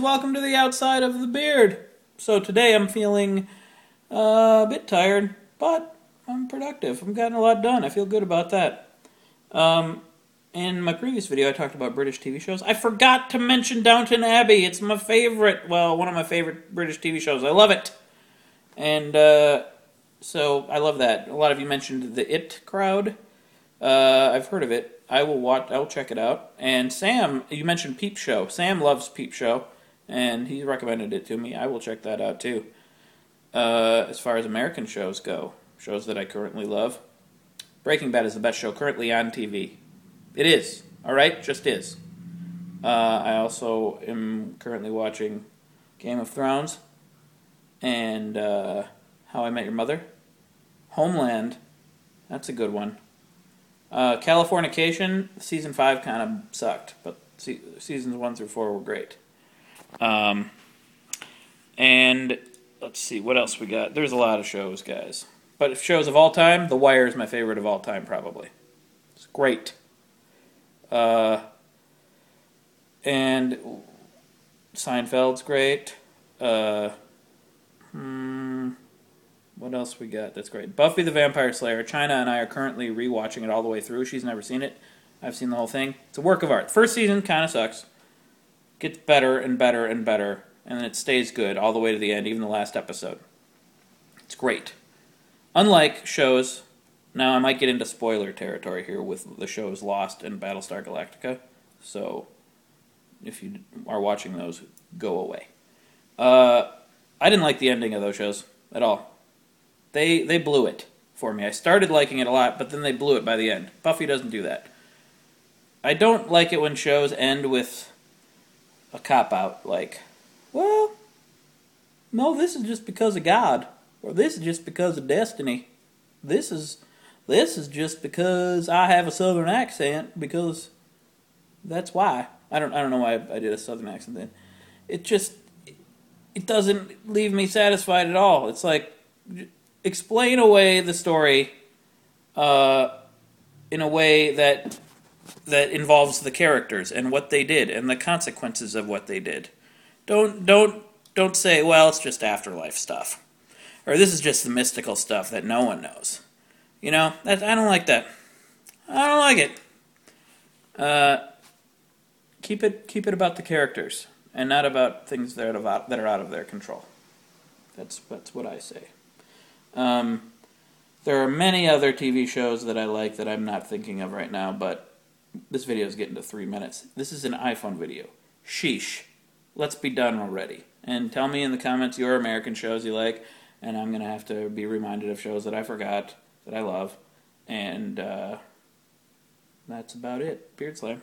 welcome to the outside of the beard. So today I'm feeling uh, a bit tired, but I'm productive. I'm getting a lot done. I feel good about that. Um, in my previous video, I talked about British TV shows. I forgot to mention Downton Abbey. It's my favorite, well, one of my favorite British TV shows. I love it. And uh, so I love that. A lot of you mentioned the It crowd. Uh, I've heard of it. I will watch. I will check it out. And Sam, you mentioned Peep Show. Sam loves Peep Show, and he recommended it to me. I will check that out too. Uh, as far as American shows go, shows that I currently love, Breaking Bad is the best show currently on TV. It is. All right, just is. Uh, I also am currently watching Game of Thrones and uh, How I Met Your Mother. Homeland, that's a good one. Uh, Californication, season five kind of sucked, but se- seasons one through four were great. Um, and let's see what else we got. There's a lot of shows, guys. But if shows of all time, The Wire is my favorite of all time, probably. It's great. Uh, and Seinfeld's great. Uh, hmm, what else we got? That's great. Buffy the Vampire Slayer. China and I are currently rewatching it all the way through. She's never seen it. I've seen the whole thing. It's a work of art. First season kind of sucks. Gets better and better and better, and it stays good all the way to the end, even the last episode. It's great. Unlike shows, now I might get into spoiler territory here with the shows Lost and Battlestar Galactica, so if you are watching those, go away. Uh, I didn't like the ending of those shows at all. They they blew it for me. I started liking it a lot, but then they blew it by the end. Buffy doesn't do that. I don't like it when shows end with a cop out like, well, no, this is just because of God, or this is just because of destiny. This is this is just because I have a southern accent because that's why. I don't I don't know why I, did a southern accent then. It just it doesn't leave me satisfied at all. It's like explain away the story uh, in a way that that involves the characters and what they did and the consequences of what they did. Don't don't don't say, well, it's just afterlife stuff, or this is just the mystical stuff that no one knows. You know, that, I don't like that. I don't like it. Uh, keep it keep it about the characters and not about things that are out, that are out of their control. That's that's what I say. Um, there are many other TV shows that I like that I'm not thinking of right now, but this video is getting to three minutes. This is an iPhone video. Sheesh. Let's be done already. And tell me in the comments your American shows you like, and I'm going to have to be reminded of shows that I forgot that I love. And uh, that's about it. Beard Slam.